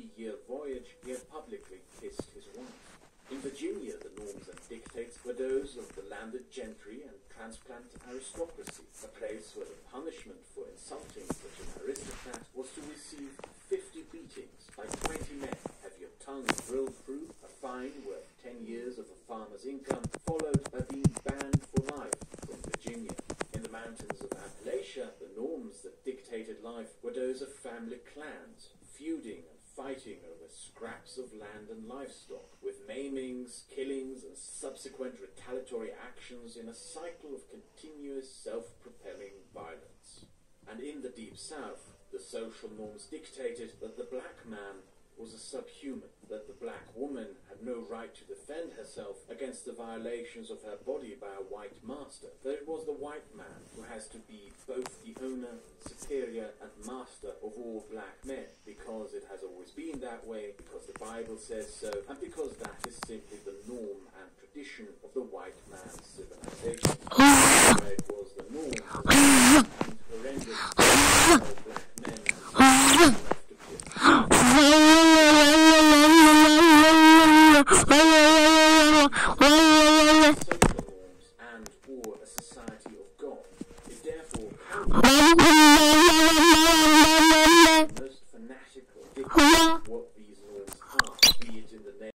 three-year voyage, he had publicly kissed his wife. In Virginia, the norms and dictates were those of the landed gentry and transplant aristocracy, a place where the punishment for insulting such an aristocrat was to receive 50 beatings by 20 men, have your tongue drilled through, a fine worth 10 years of a farmer's income, followed by being banned for life from Virginia. In the mountains of Appalachia, the norms that dictated life were those of family clans, feuding fighting over scraps of land and livestock, with maimings, killings, and subsequent retaliatory actions in a cycle of continuous self-propelling violence. And in the Deep South, the social norms dictated that the black man was a subhuman, that the black woman had no right to defend herself against the violations of her body by a white master, that it was the white man who has to be both the owner, superior, and master of all black men, because it has always been that way, because the Bible says so, and because that is simply the norm and tradition of the white man's civilization. It was the norm and and social a society of God is therefore what